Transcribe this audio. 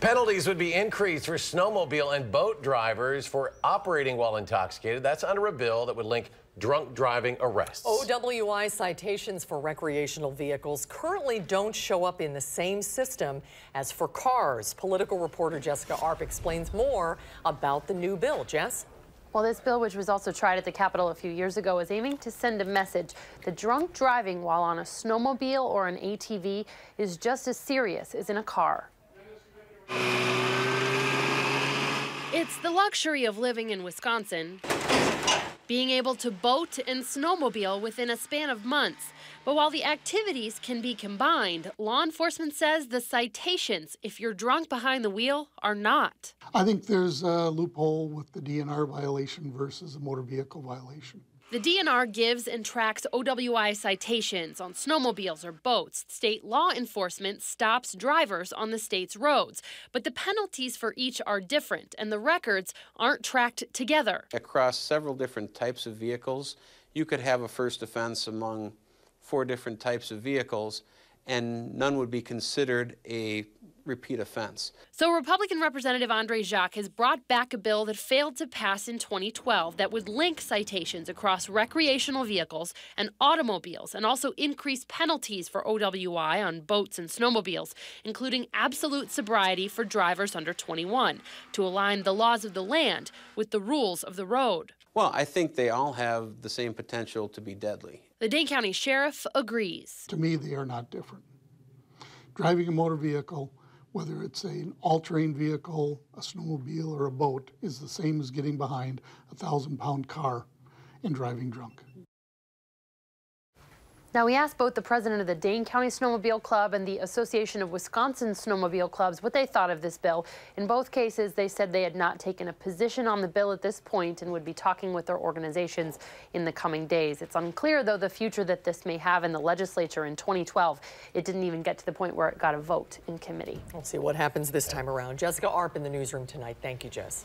Penalties would be increased for snowmobile and boat drivers for operating while intoxicated. That's under a bill that would link drunk driving arrests. OWI citations for recreational vehicles currently don't show up in the same system as for cars. Political reporter Jessica Arp explains more about the new bill. Jess? Well, this bill, which was also tried at the Capitol a few years ago, is aiming to send a message that drunk driving while on a snowmobile or an ATV is just as serious as in a car. It's the luxury of living in Wisconsin, being able to boat and snowmobile within a span of months. But while the activities can be combined, law enforcement says the citations, if you're drunk behind the wheel, are not. I think there's a loophole with the DNR violation versus a motor vehicle violation. The DNR gives and tracks OWI citations on snowmobiles or boats. State law enforcement stops drivers on the state's roads. But the penalties for each are different, and the records aren't tracked together. Across several different types of vehicles, you could have a first offense among four different types of vehicles, and none would be considered a repeat offense. So Republican Representative Andre Jacque has brought back a bill that failed to pass in 2012 that would link citations across recreational vehicles and automobiles and also increase penalties for OWI on boats and snowmobiles, including absolute sobriety for drivers under 21 to align the laws of the land with the rules of the road. Well, I think they all have the same potential to be deadly. The Dane County Sheriff agrees. To me, they are not different. Driving a motor vehicle whether it's an all-terrain vehicle, a snowmobile, or a boat, is the same as getting behind a thousand-pound car and driving drunk. Now, we asked both the president of the Dane County Snowmobile Club and the Association of Wisconsin Snowmobile Clubs what they thought of this bill. In both cases, they said they had not taken a position on the bill at this point and would be talking with their organizations in the coming days. It's unclear, though, the future that this may have in the legislature in 2012. It didn't even get to the point where it got a vote in committee. We'll see what happens this time around. Jessica Arp in the newsroom tonight. Thank you, Jess.